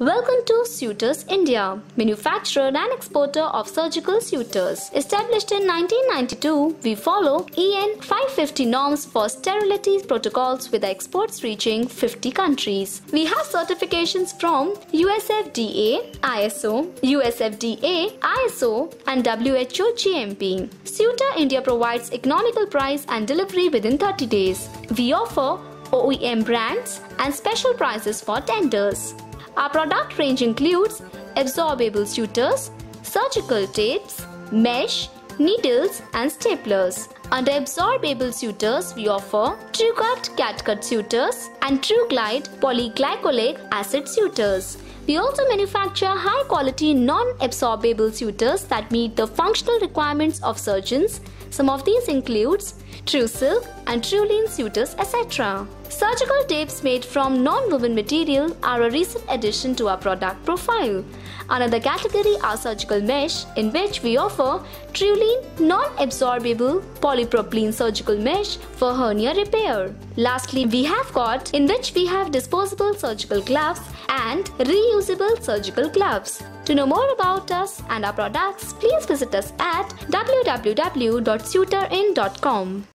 Welcome to Sutures India, manufacturer and exporter of surgical sutures. Established in 1992, we follow EN 550 norms for sterility protocols with exports reaching 50 countries. We have certifications from USFDA, ISO, USFDA, ISO, and WHO GMP. Suture India provides economical price and delivery within 30 days. We offer OEM brands and special prices for tenders. Our product range includes absorbable sutures, surgical tapes, mesh, needles and staplers. Under absorbable sutures, we offer Trugut catgut sutures and Truglyde polyglycolic acid sutures. We also manufacture high quality non absorbable sutures that meet the functional requirements of surgeons. Some of these includes Trusilk and True sutures, etc. Surgical tapes made from non-woven material are a recent addition to our product profile. Another category are surgical mesh in which we offer Trulene non-absorbable polypropylene surgical mesh for hernia repair. Lastly, we have got in which we have disposable surgical gloves and reusable surgical gloves. To know more about us and our products, please visit us at www.suitorin.com.